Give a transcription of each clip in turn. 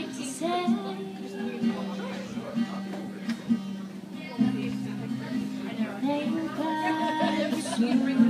like to say. Neighbors, you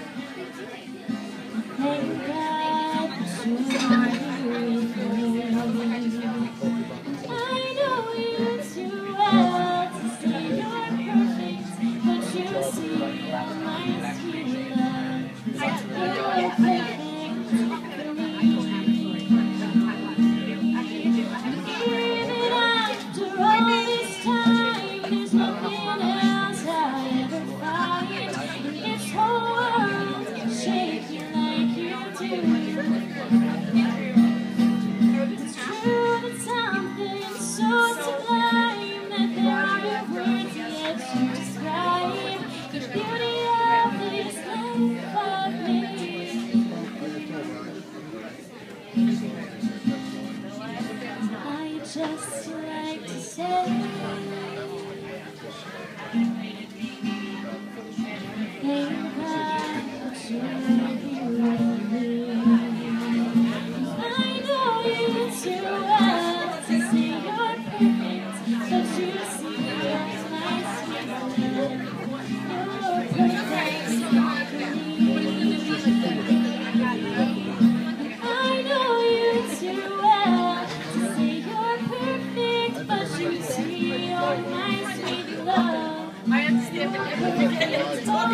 Thank you. I just like to say I understand, but everything I have to talk.